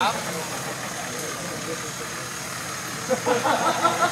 啊！哈哈哈哈哈